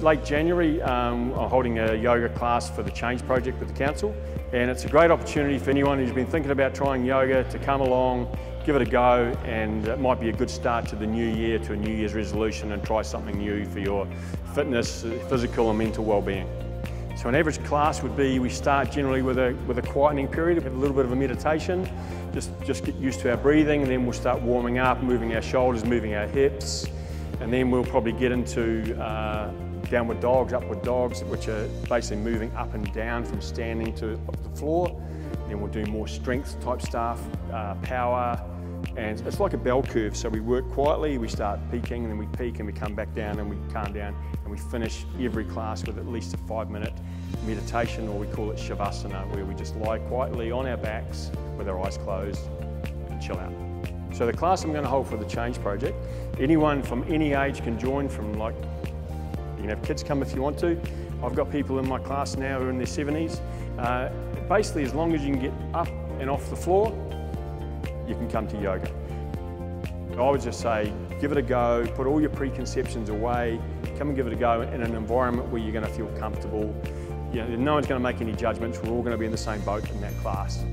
late January, um, I'm holding a yoga class for the Change Project with the council, and it's a great opportunity for anyone who's been thinking about trying yoga to come along, give it a go, and it might be a good start to the new year, to a New Year's resolution, and try something new for your fitness, physical and mental well-being. So an average class would be, we start generally with a, with a quietening period, a little bit of a meditation, just, just get used to our breathing, and then we'll start warming up, moving our shoulders, moving our hips, and then we'll probably get into uh, downward dogs, upward dogs, which are basically moving up and down from standing to the floor. Then we'll do more strength type stuff, uh, power, and it's like a bell curve. So we work quietly, we start peaking, and then we peak, and we come back down, and we calm down, and we finish every class with at least a five minute meditation, or we call it Shavasana, where we just lie quietly on our backs with our eyes closed and chill out. So the class I'm going to hold for the Change Project, anyone from any age can join from like, you can have kids come if you want to. I've got people in my class now who are in their 70s. Uh, basically, as long as you can get up and off the floor, you can come to yoga. I would just say, give it a go, put all your preconceptions away, come and give it a go in an environment where you're going to feel comfortable. You know, no one's going to make any judgments, we're all going to be in the same boat in that class.